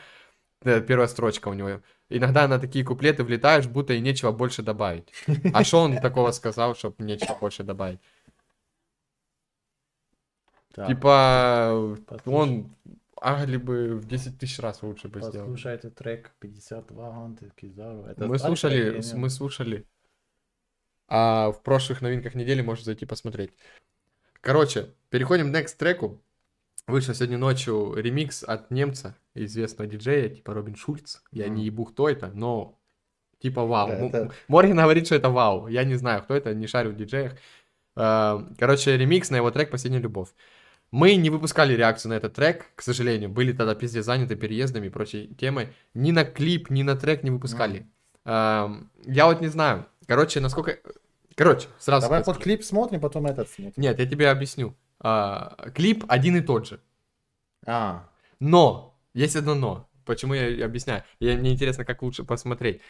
э, первая строчка у него. Иногда на такие куплеты влетаешь, будто и нечего больше добавить. А что он такого сказал, чтобы нечего больше добавить? Так, Типа, послушай. он Агли бы в 10 тысяч раз лучше бы сделал. Послушайте трек 52 Ганты Кизару. Это Мы слушали, мы слушали. А в прошлых новинках недели можешь зайти посмотреть. Короче, переходим к next треку. Вышел сегодня ночью ремикс от немца, известного диджея, типа Робин Шульц. Я не ебу, кто это, но типа вау. Да, это- Морген говорит, что это вау. Я не знаю, кто это, не шарю в диджеях. А, Короче, ремикс на его трек «Последняя любовь». Мы не выпускали реакцию на этот трек, к сожалению. Были тогда пиздец заняты переездами и прочей темой. Ни на клип, ни на трек не выпускали. Ам, Я вот не знаю. Короче, насколько... Короче, сразу... Давай под клип смотрим, потом этот смотрим. Нет, я тебе объясню. А, Клип один и тот же. А, Но, есть одно но. Почему я объясняю? Я, мне интересно, как лучше посмотреть.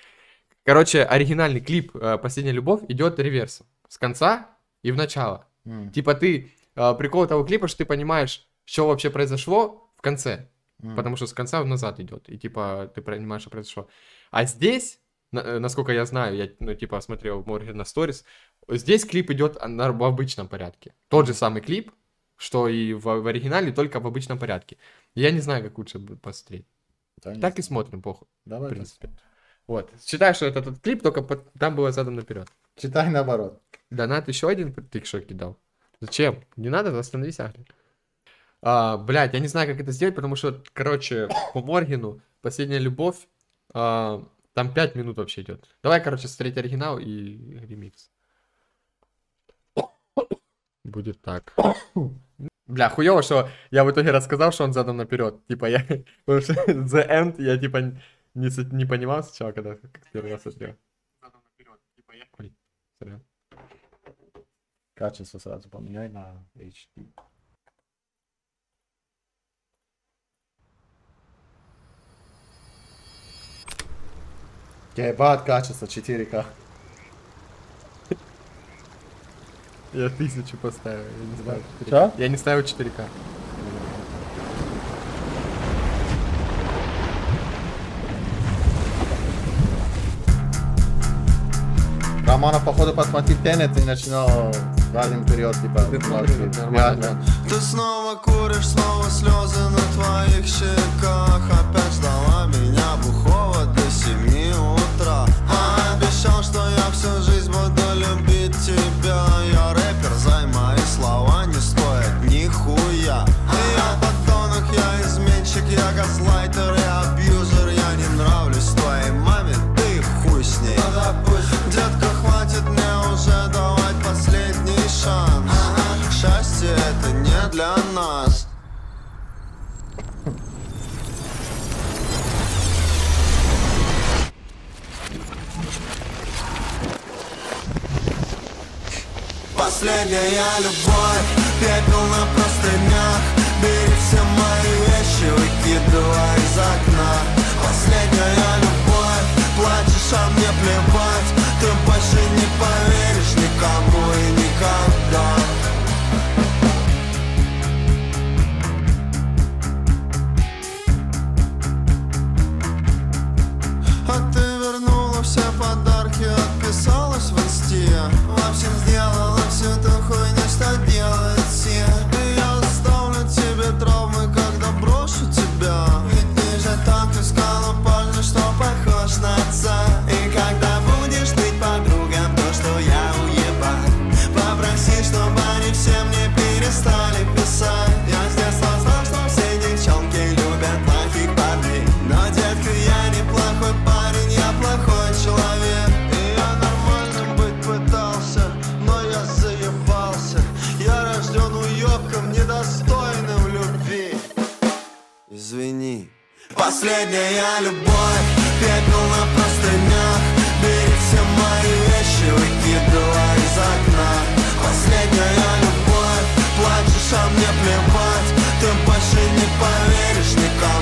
Короче, оригинальный клип э, «Последняя любовь» идет реверсом. С конца и в начало. м, Типа ты... э, Прикол того клипа, что ты понимаешь, что вообще произошло в конце. м. Потому что с конца в назад идет. И типа ты понимаешь, что произошло. А здесь, на- э, насколько я знаю, я, ну, типа, смотрел Морген на сторис, здесь клип идет на- в обычном порядке. Тот же самый клип, что и в, в оригинале, только в обычном порядке. Я не знаю, как лучше посмотреть. Да, Так и смотрим, похуй. Давай в принципе. посмотрим. Вот. Считаю, что это тот клип, только под- там было задом наперед. Читай наоборот. Донат еще один ты что кидал? Зачем? Не надо, остановись, Ахли. А, блядь, я не знаю, как это сделать, потому что, короче, по Моргину «Последняя любовь», а, там 5 минут вообще идет. Давай, короче, смотреть оригинал и ремикс. Будет так. Бля, хуёво, что я в итоге рассказал, что он задом наперед. Типа я... Потому что The End я типа не, не понимал сначала, когда как первый раз смотрел. Задом наперед. Типа я... Ой. Качество сразу поменяй на HD. Ебать, качество 4К. Я тысячу поставил, я не знаю. Чё? Я не ставил 4К. Романов, походу, посмотри Тенет и начинал задним вперед, типа, смотри, нормально, реально. Ты снова куришь, снова слезы на твоих щеках Опять ждала меня семи утра. А обещал, что я всю жизнь Последняя любовь, пепел на простынях. Бери все мои вещи, выкидывай из окна. Последняя любовь, плачешь, а мне плевать. Ты больше не поверишь никому и никогда Последняя любовь, пепел на простынях Бери все мои вещи, выкидывай из окна. Последняя любовь, плачешь, а мне плевать. Ты больше не поверишь никому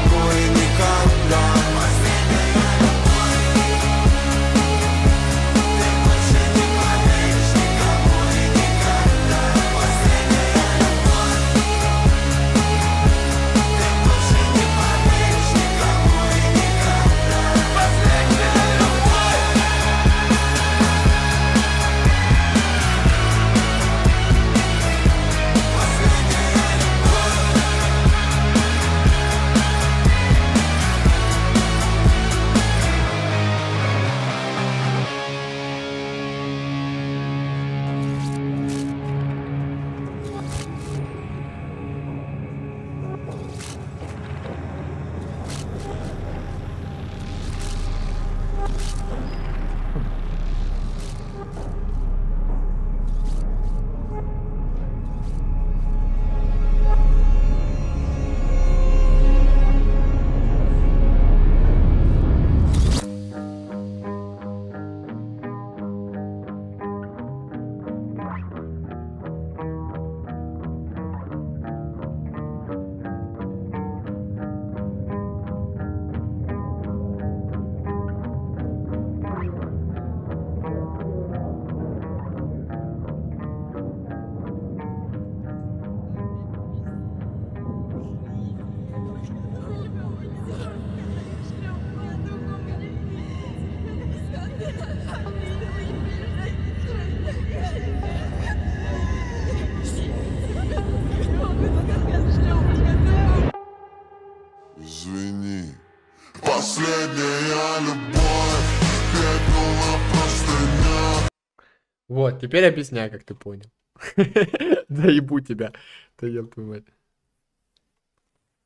теперь объясняю, как ты понял. Да ебу тебя. Да еб твою мать.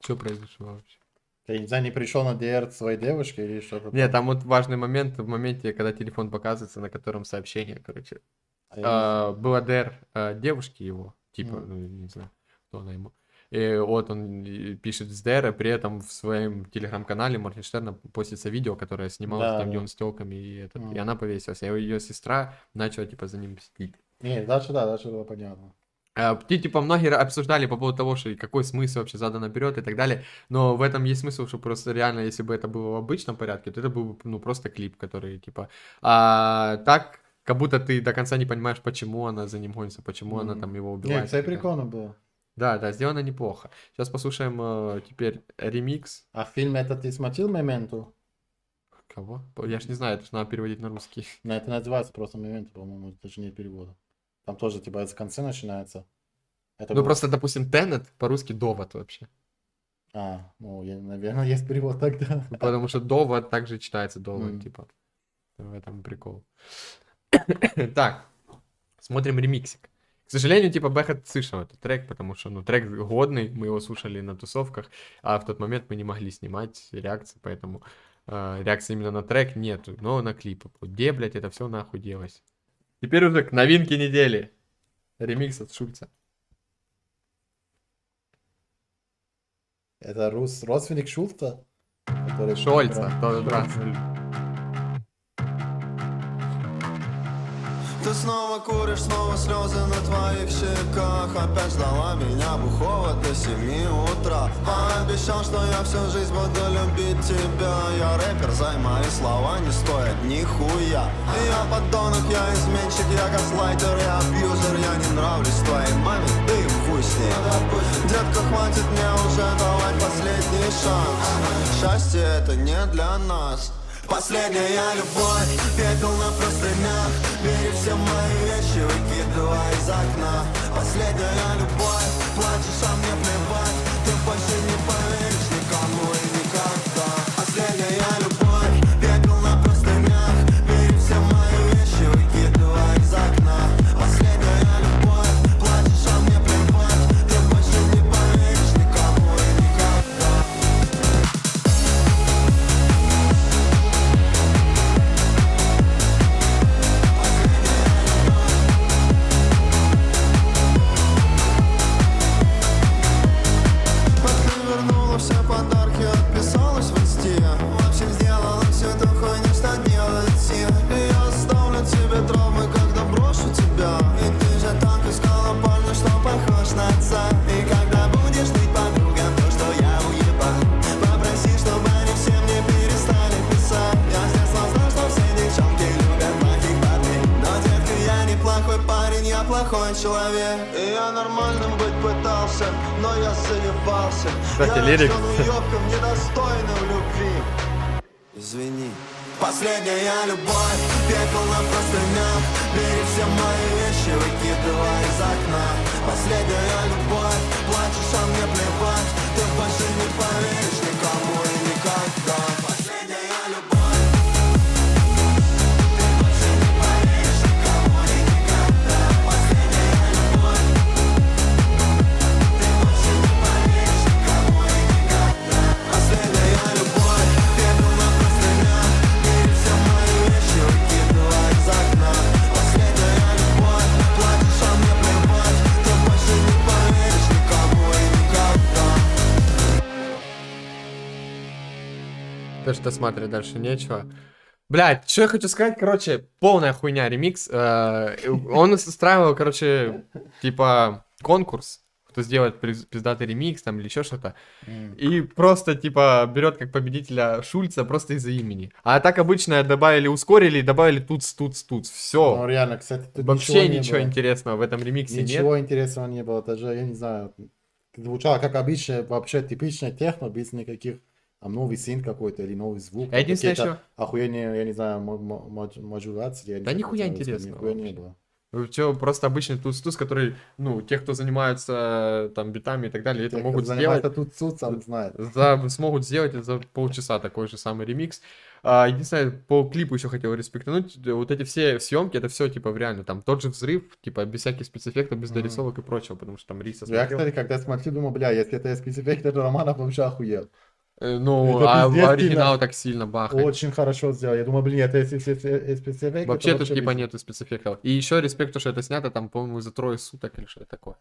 Что произошло вообще? Я не знаю, не пришел на DR своей девушки или что-то. Нет, там вот важный момент, в моменте, когда телефон показывается, на котором сообщение, короче. А А, Была ДР а, девушки его, типа, ну, не знаю, кто она ему. И вот он и пишет с ДР, а при этом в своем телеграм-канале Моргенштерна постится видео, которое снималось Да, там, где да. он с телками, и, этот, и Мгм. она повесилась. И ее сестра начала, типа, за ним мстить. Не, дальше да, дальше было понятно. А, Те, типа, многие обсуждали по поводу того, что и какой смысл вообще задан наперед и так далее, но в этом есть смысл, что просто реально, если бы это было в обычном порядке, то это был бы, ну, просто клип, который, типа, а так, как будто ты до конца не понимаешь, почему она за ним гонится, почему она Мгм. там его убивает. и так далее. прикольно было. Да, да, сделано неплохо. Сейчас послушаем э, теперь ремикс. А фильм этот ты смотрел «Мементу»? Кого? Я ж не знаю, это ж надо переводить на русский. На это называется просто «Мементу», по-моему, не перевода. Там тоже, типа, с конца начинается. Это Ну, был- просто, допустим, Теннет по-русски довод вообще. А, ну, я, наверное, есть перевод тогда. Ну, Потому что довод также читается довод, Мгм. типа. В этом прикол. Так, смотрим ремиксик. К сожалению, типа, Бэхет слышал этот трек, потому что, ну, трек годный, мы его слушали на тусовках, а в тот момент мы не могли снимать реакции, поэтому э, реакции именно на трек нету, но на клипы. Где, блядь, это все нахуй делось? Теперь уже к новинке недели. Ремикс от Шульца. Это рус, родственник Шульца? который- Шольца, тот раз. Ты снова куришь, снова слезы на твоих щеках. Опять ждала меня бухого до семи утра. Пообещал, что я всю жизнь буду любить тебя. Я рэпер, зай мои слова не стоят нихуя. Я подонок, я изменщик, я газлайтер, я абьюзер Я не нравлюсь твоей маме, да и хуй с ней Детка, хватит мне уже давать последний шанс. Счастье это не для нас Последняя любовь, пепел на простынях. Бери все мои вещи, выкидывай из окна. Последняя любовь, плачешь, а мне плевать То, что смотрит дальше нечего. Блять, что я хочу сказать, короче, полная хуйня ремикс. Э, Он устраивал, короче, типа конкурс, кто сделает пиздатый ремикс там или еще что-то. И просто, типа, берет как победителя Шульца просто из-за имени. А так обычно добавили, ускорили, и добавили туц, туц, туц. Ну, Все. реально, кстати, тут Вообще ничего было. интересного в этом ремиксе нет. Ничего интересного не было, даже, я не знаю, звучало как обычно, вообще типичная техно, без никаких, там, новый синт какой-то или новый звук. А единственное, какие-то охуенные, я не знаю, мо- мо- мод- модуляции. я не Да нихуя как это интересного Нихуя не было. Чё, просто обычный туз-туз, который, ну, те, кто занимаются там битами и так далее, это Те, могут сделать. тут суд, сам знает. За, смогут сделать за полчаса такой же самый ремикс. А, единственное, по клипу еще хотел респектануть. Вот эти все съемки, это все типа в реально. Там тот же взрыв, типа без всяких спецэффектов, без дорисовок и прочего, потому что там Риса Я, смотрел. кстати, когда смотрю, думаю, бля, если это спецэффект, это Романов вообще охуел. Э, Ну, это а пиздец оригинал так сильно бахает. Очень хорошо сделал. Я думаю, блин, это если спецэффект, Вообще тут типа нету спецэффектов. И еще респект, то, что это снято там, по-моему, за трое суток или что-то такое.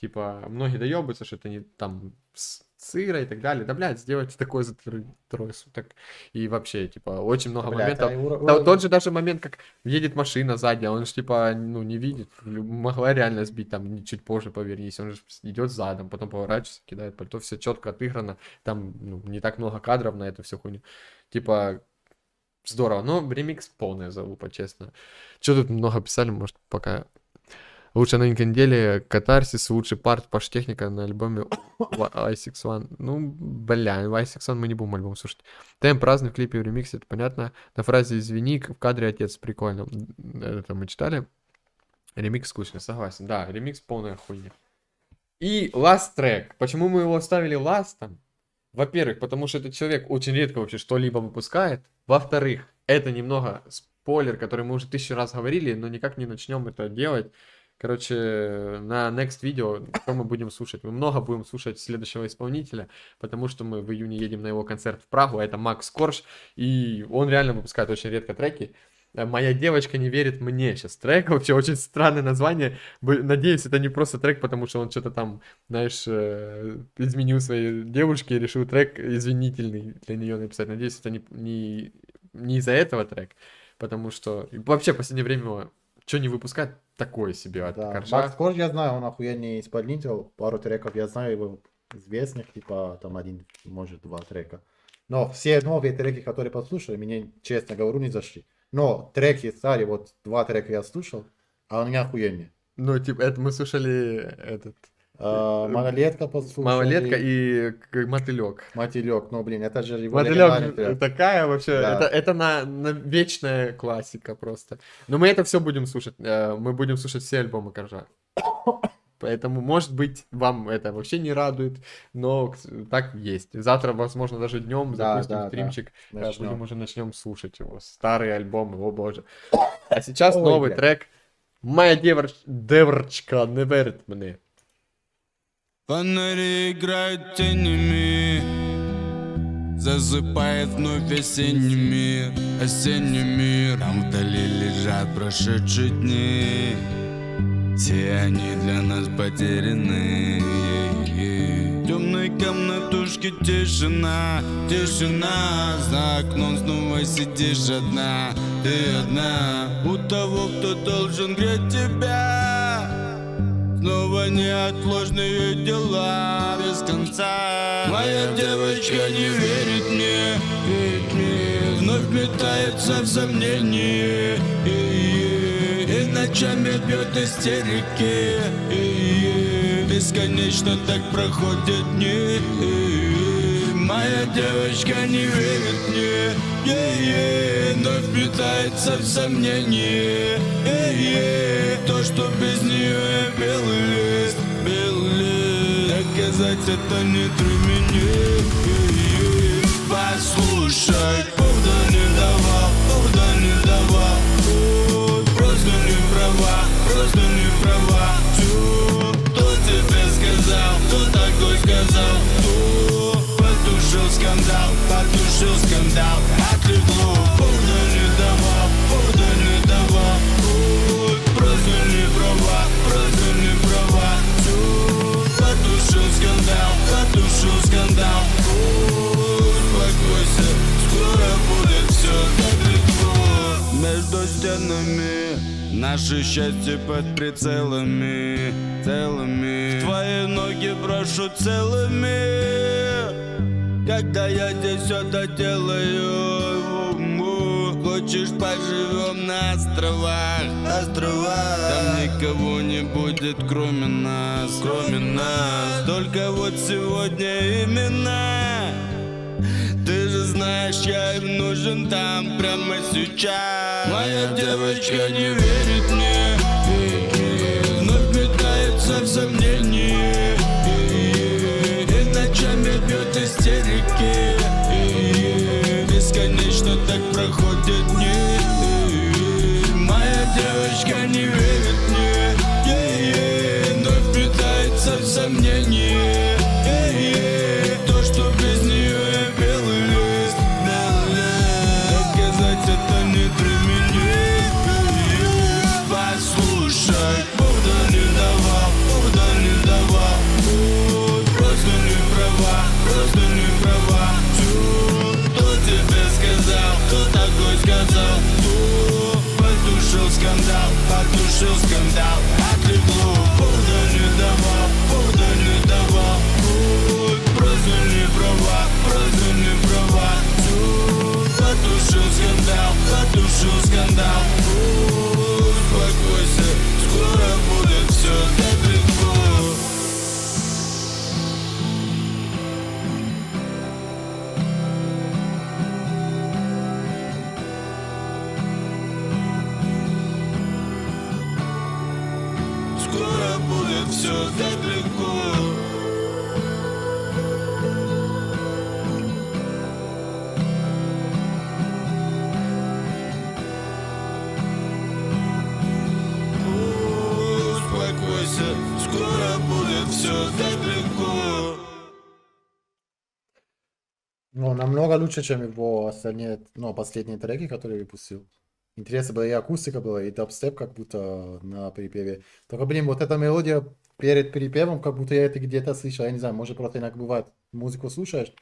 Типа, многие доебаются, что это не там сыра и так далее. Да, блядь, сделайте такое за тр- трое суток. И вообще, типа, очень много Блядь, моментов. а Да, уро- тот же даже момент, как едет машина сзади, а он же типа, ну, не видит. Могла реально сбить там чуть позже, повернись. Он же идет задом, потом поворачивается, кидает пальто, все четко отыграно. Там ну, не так много кадров на эту всю хуйню. Типа, здорово. Но ремикс полная залупа, честно. Что тут много писали, может, пока... Лучшая новинка недели, Катарсис, лучший парт, Паш Техника на альбоме i6 Ну, бля, в i6 мы не будем альбом слушать. Темп разный в клипе в ремиксе, это понятно. На фразе «Извини», в кадре отец, прикольно. Это мы читали. Ремикс скучный, согласен. Да, ремикс полная хуйня. И last трек. Почему мы его оставили ластом? Во-первых, потому что этот человек очень редко вообще что-либо выпускает. Во-вторых, это немного спойлер, который мы уже тысячу раз говорили, но никак не начнем это делать. Короче, на next видео, что мы будем слушать? Мы много будем слушать следующего исполнителя, потому что мы в июне едем на его концерт в Прагу, а это Макс Корж, и он реально выпускает очень редко треки. Э, Моя девочка не верит мне сейчас трек. Вообще очень странное название. Надеюсь, это не просто трек, потому что он что-то там, знаешь, э, изменил своей девушке и решил трек извинительный для нее написать. Надеюсь, это не, не, не из-за этого трек. Потому что вообще в последнее время что не выпускать, такое себе от Да. Коржа. Макс Корж, я знаю, он охуенный исполнитель. Пару треков я знаю его известных, типа там один, может, два трека. Но все новые треки, которые послушали, мне, честно говорю, не зашли. Но треки старые, вот два трека я слушал, а они охуенные. Ну, типа, это мы слушали этот Малолетка послушали. Малолетка и Мотылек. Мотылек, ну блин, это же его Мотылек такая вообще, Да. это, это на, на вечная классика просто. Но мы это все будем слушать. э, Мы будем слушать все альбомы Коржа. Поэтому, может быть, вам это вообще не радует, но так есть. Завтра, возможно, даже днем Да, запустим да, да. стримчик, э, Начнем. будем уже начнем слушать его. Старые альбомы, о боже. А сейчас Ой, новый бля. трек. Моя девоч- девочка не верит мне. Фонари играют тенями Засыпает вновь осенний мир Осенний мир. Там вдали лежат прошедшие дни. Все они для нас потеряны. Темной комнатушке тишина Тишина. За окном снова сидишь одна Ты одна. У того, кто должен греть тебя Снова неотложные дела без конца. Моя девочка не верит мне, верит мне. Вновь метается в сомнении. И, и ночами бьет истерики. И, бесконечно так проходят дни. И, Моя девочка не верит мне. Е-е, Вновь питается в сомнении. Е-е, То, что без нее я белый лист Белый лист. Доказать это не для меня. Е-е. Послушай, повода не давал, повода не давал Ой, Просто не права, просто не права. Всё, Кто тебе сказал, кто такой сказал? Кто потушил скандал, потушил скандал. Отлегло, давал, повода не давал Ой, не права, не права. Всё, Потушил скандал, потушил скандал. Ой, Успокойся, скоро будет все так Между стенами Наше счастье под прицелами Целыми. В твои ноги брошу целыми Когда я здесь все доделаю. Му-му. Хочешь поживем на островах? Островах. Там никого не будет кроме нас Кроме нас. Только вот сегодня именно ты же знаешь, я им нужен там прямо сейчас. Моя девочка не верит мне. Притворяется в сомнении ночами бьет истерики. Бесконечно так проходят дни. Моя девочка не верит потушил скандал Отлегло, намного лучше, чем его остальные, ну, последние треки, которые выпустил. Интересно было, и акустика была, и дабстеп как будто на припеве. Только, блин, вот эта мелодия перед припевом, как будто я это где-то слышал. Я не знаю, может просто иногда бывает, музыку слушаешь,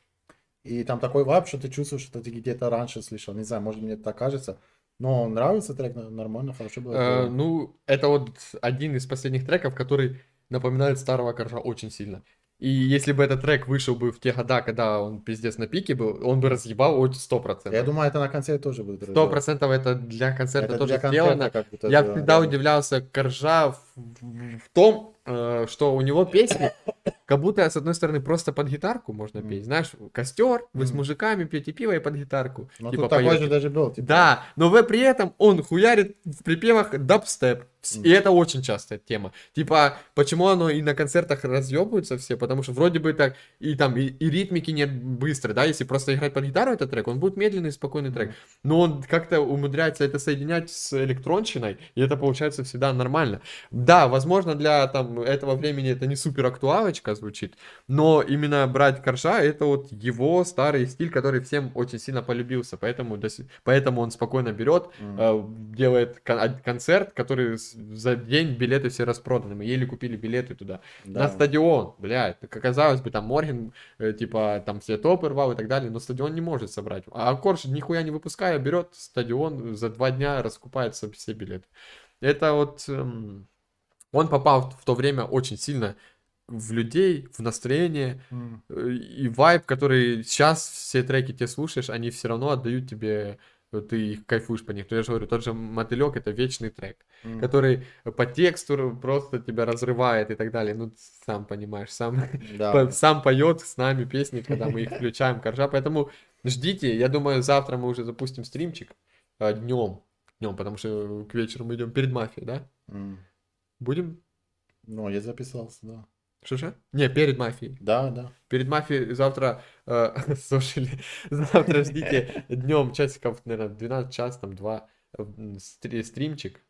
и там такой вайб, что ты чувствуешь, что ты где-то раньше слышал. Не знаю, может мне так кажется. Но нравится трек, нормально, хорошо было. Э, ну, это вот один из последних треков, который напоминает старого коржа очень сильно. И если бы этот трек вышел бы в те года, когда он пиздец на пике был, он бы разъебал очень сто процентов. Я думаю, это на концерте тоже будет. Сто процентов это для концерта Это тоже для концерта сделано. будто Я сделано, всегда да. удивлялся Коржа в, в- в том, э, что у него песни, как будто с одной стороны просто под гитарку можно петь. Знаешь, костер, вы с мужиками пьете пиво и под гитарку. Ну, типа тут такой поёте. же даже был. Типа, Да, но вы при этом он хуярит в припевах дабстеп. И это очень частая тема. Типа, почему оно и на концертах разъебываются все? Потому что вроде бы так, и там, и, и ритмики нет быстро, да, если просто играть под гитару этот трек, он будет медленный, спокойный трек. Но он как-то умудряется это соединять с электронщиной, и это получается всегда нормально. Да, возможно, для там этого времени это не супер актуалочка звучит, но именно брать Коржа, это вот его старый стиль, который всем очень сильно полюбился, поэтому, поэтому он спокойно берет, э, делает кон- а- концерт, который за день билеты все распроданы, мы еле купили билеты туда. Да. На стадион, блядь, как казалось бы, там Морген, э, типа, там все топы рвал и так далее, но стадион не может собрать. А Корж, нихуя не выпуская, берет стадион, за два дня раскупает со- все билеты. Это вот... эм, он попал в то время очень сильно в людей, в настроение, э, и вайб, который сейчас все треки те слушаешь, они все равно отдают тебе, э, ты их кайфуешь по них. То я же говорю, тот же Мотылек это вечный трек, М. который по тексту просто тебя разрывает и так далее. Ну, сам понимаешь, сам, Да. по- сам поет с нами песни, когда мы их включаем, коржа. Поэтому ждите, я думаю, завтра мы уже запустим стримчик днем. Днем, потому что к вечеру мы идем перед мафией, да? М. Будем? Ну, я записался, да. Что-что? Не, перед мафией. Да, да. Перед мафией завтра, э, слушали, завтра ждите днем часиков, наверное, 12 час, там, 2, стримчик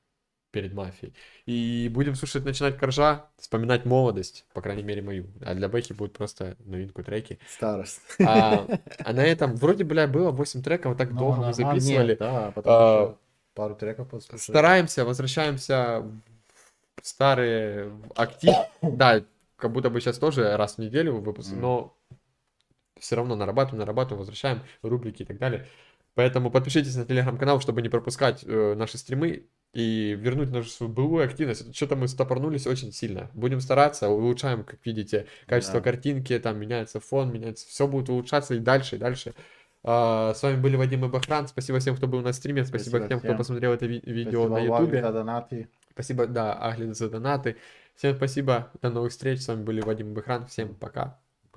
перед мафией. И будем слушать, начинать коржа, вспоминать молодость, по крайней мере, мою. А для Бэхи будет просто новинку треки. Старость. А, а на этом, вроде, бля, было 8 треков, вот так Ну, долго мы записывали. Нет, да, потому А, пару треков послушать. Стараемся, возвращаемся в старые в актив. Да, как будто бы сейчас тоже раз в неделю выпуск, Мгм. но все равно нарабатываем, нарабатываем, возвращаем рубрики и так далее. Поэтому подпишитесь на телеграм-канал, чтобы не пропускать э, наши стримы и вернуть нашу былую активность. Что-то мы стопорнулись очень сильно. Будем стараться, улучшаем, как видите, качество Да. картинки, там меняется фон, меняется, все будет улучшаться и дальше, и дальше. А, с вами были Вадим и Бахран. Спасибо всем, кто был на стриме. Спасибо, Спасибо тем, кто всем. посмотрел это ви- видео Спасибо, на ютубе. Спасибо, да, Агли за донаты. Всем спасибо, до новых встреч. С вами были Вадим и Бахран. Всем пока.